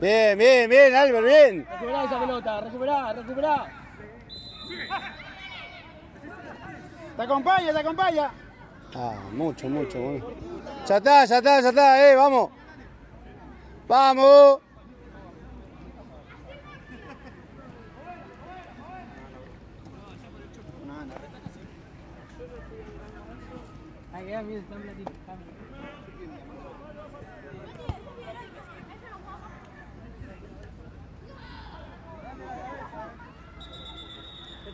Bien, bien, bien, Albert, bien. Recuperá esa pelota, recuperá, recuperá. Te acompaña, te acompaña. Ah, mucho, mucho, mucho. Ya está, ya está, ya está, eh, vamos. Vamos. Ahí queda, mira, está un platito. ¿Qué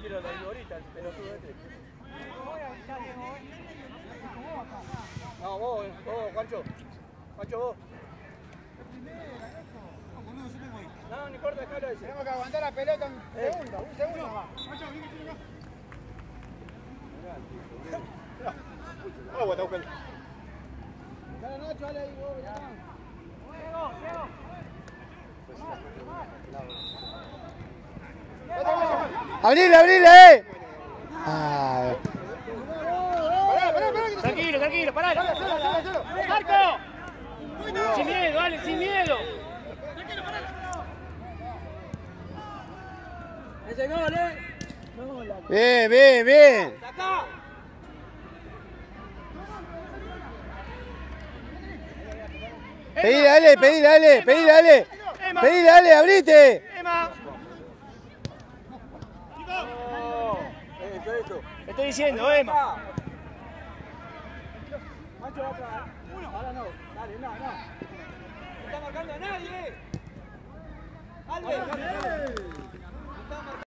la ahorita, el pelotudo este? No, vos, vos, Juancho. Juancho, vos. No, no importa, déjalo ese. Tenemos que aguantar la pelota un Eh. segundo, un segundo más. Agua, está buscando. Dale, Nacho, dale ahí, vos, ya. Abrile, abrile, eh. Ah, Pará, pará, pará, que te Tranquilo, tranquilo, pará. ¡Marco! Sin miedo, dale, sin miedo. Ese gol, eh. Bien, bien, bien. Acá. Pedile, dale, pedile, dale, pedile, dale. Pedile, dale, abrite. Emma. Eso. Te estoy diciendo, Emma. Macho va atrás. Uno. Ahora no. Dale, no, no. No está marcando a nadie. Albert.